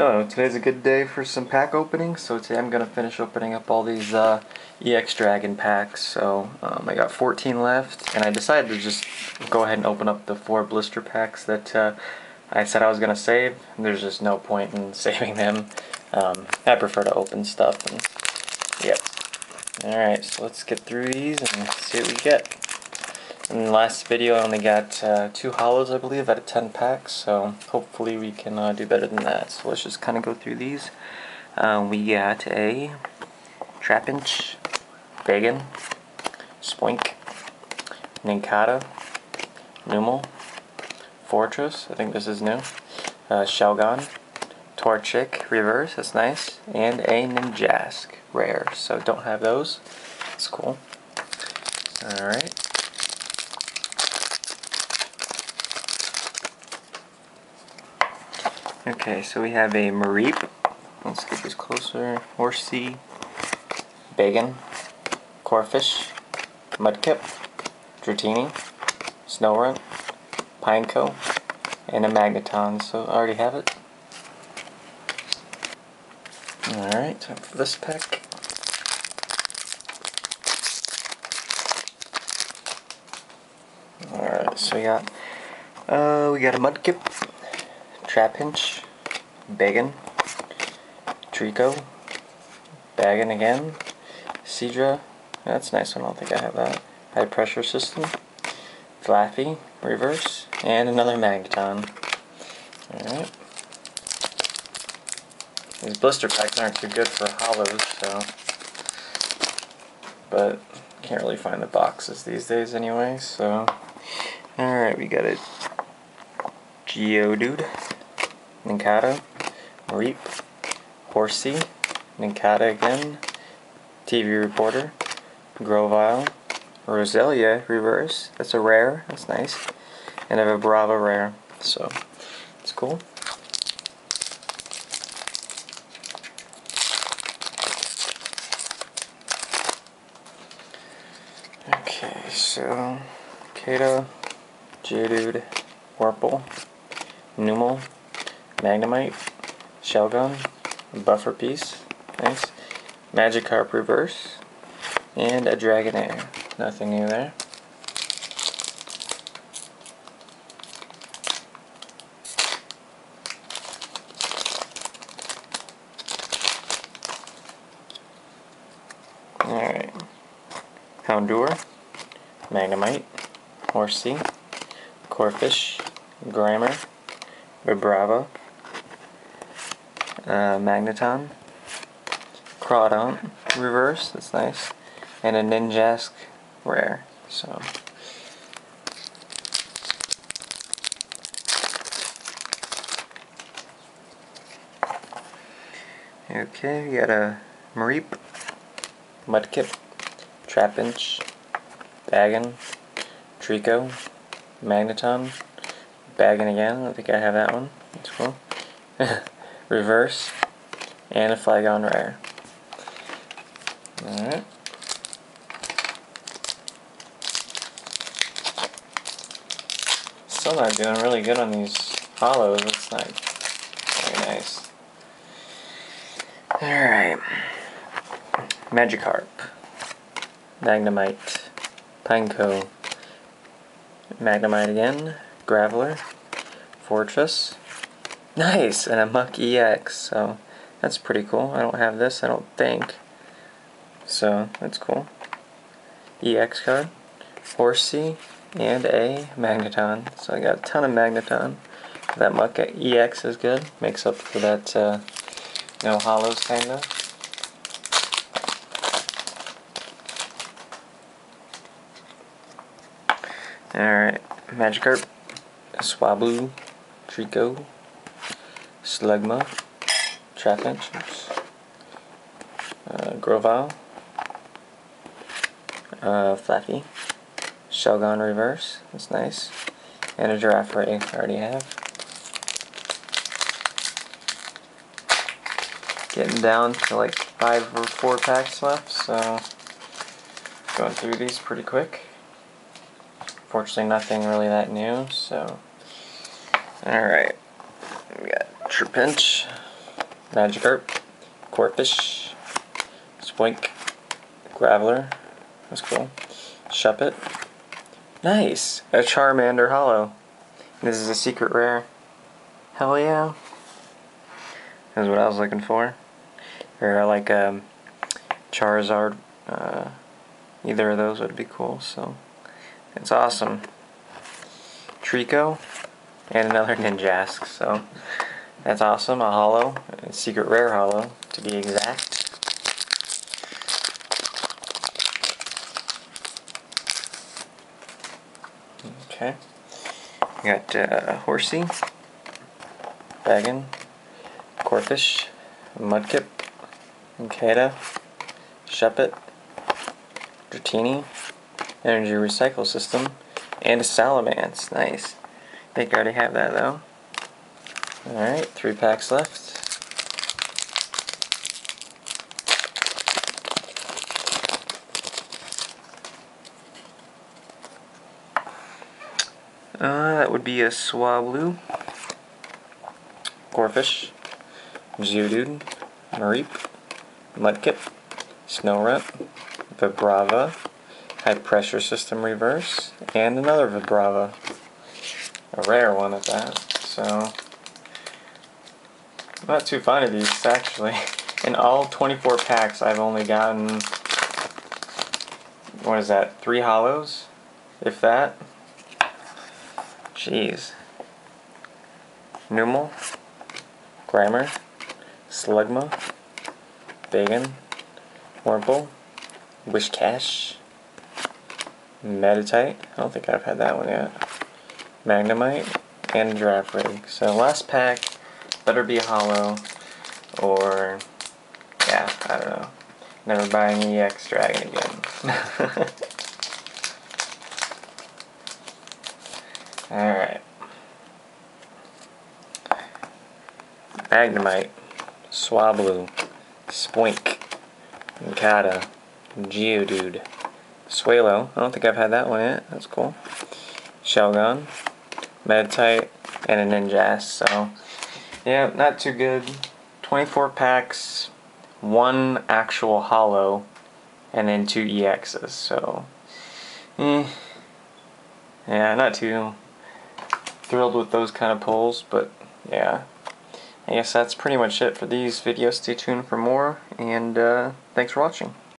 Oh, today's a good day for some pack openings. So today I'm going to finish opening up all these uh, EX Dragon packs. So um, I got 14 left, and I decided to just go ahead and open up the four blister packs that uh, I said I was going to save. There's just no point in saving them. Um, I prefer to open stuff. And Yep. Alright, so let's get through these and see what we get. In the last video I only got uh, two holos I believe out of 10 packs, so hopefully we can uh, do better than that. So let's just kind of go through these. Um, we got a Trapinch, Bagon, Spoink, Nincada, Numel, Forretress, I think this is new, uh, Shelgon, Torchic Reverse, that's nice, and a Ninjask Rare, so don't have those. It's cool. Alright. Okay, so we have a Mareep. Let's get this closer. Horsea, Bagon, Corphish, Mudkip, Dratini, Snorunt, Pineco, and a Magneton. So I already have it. Alright, time for this pack. Alright, so we got uh we got a Mudkip, Trapinch, Bagon, Treecko, Bagon again, Seadra, that's a nice one, I don't think I have that. High pressure system, Flaaffy, reverse, and another Magneton. Alright. These blister packs aren't too good for holos, so but can't really find the boxes these days anyway, so alright, we got a Geodude, Nincada, Reap, Horsea, Nincada again, TV Reporter, Grovyle, Roselia Reverse, that's a rare, that's nice, and I have a Brava Rare, so it's cool. Okay, so Kato, Geodude, Wurmple, Numel, Magnemite, Shelgon, Buffer Piece, nice, Magikarp Reverse, and a Dragonair. Nothing new there. Alright. Houndour, Magnemite, Horsea, Corphish, Grammar, Vibrava, uh, Magneton, Crawdaunt, Reverse, that's nice, and a Ninjask Rare, so... Okay, we got a Mareep, Mudkip, Trapinch, Bagon, Treecko, Magneton, Bagon again, I think I have that one, that's cool. Reverse, and a Flygon Rare. Alright. Still not doing really good on these holos, it's not very nice. Alright. Magikarp. Magnemite. Pineco. Magnemite again. Graveler. Forretress. Nice! And a Muk EX, so that's pretty cool. I don't have this, I don't think. So, that's cool. EX card. Horsea. And a Magneton. So I got a ton of Magneton. That Muk EX is good. Makes up for that uh, no holos, kinda. Alright, Magikarp, Swablu, Treecko, Slugma, Trapinch, uh, Grovyle, uh, Shelgon Reverse, that's nice, and a Girafarig I already have. Getting down to like five or four packs left, so going through these pretty quick. Fortunately, nothing really that new, so. Alright. We got Trapinch, Magikarp, Corphish, Spoink, Graveler, that's cool, Shuppet, nice, a Charmander Holo. This is a secret rare. Hell yeah. That's what I was looking for. Or like um, Charizard, uh, either of those would be cool, so it's awesome. Treecko, and another Ninjask, so that's awesome. A holo, a secret rare holo to be exact. Okay. Got uh, Horsea, Bagon, Corphish, Mudkip, Nincada, Shuppet, Dratini, Energy Recycle System, and a Salamence. Nice. I think I already have that though. Alright, three packs left. Uh, that would be a Swablu, Corphish, Geodude, Mareep, Mudkip, Snorunt, Vibrava, High Pressure System Reverse, and another Vibrava. A rare one at that, so... Not too fond of these, actually. In all 24 packs, I've only gotten... What is that? Three holos? If that? Jeez. Numel, Grammar, Slugma, Bagon, Wurmple, Whiscash, Meditite, I don't think I've had that one yet, Magnemite, and Draft Rig. So last pack, better be holo, or, yeah, I don't know. Never buy an EX Dragon again. Alright. Magnemite, Swablu, Spoink, Nincada, Geodude, Swalo, I don't think I've had that one yet, that's cool. Shelgon, Meditite, and a Ninjask, so yeah, not too good. 24 packs, one actual holo, and then two EXs, so eh. yeah, not too thrilled with those kind of pulls, but yeah. I guess that's pretty much it for these videos. Stay tuned for more, and uh, thanks for watching.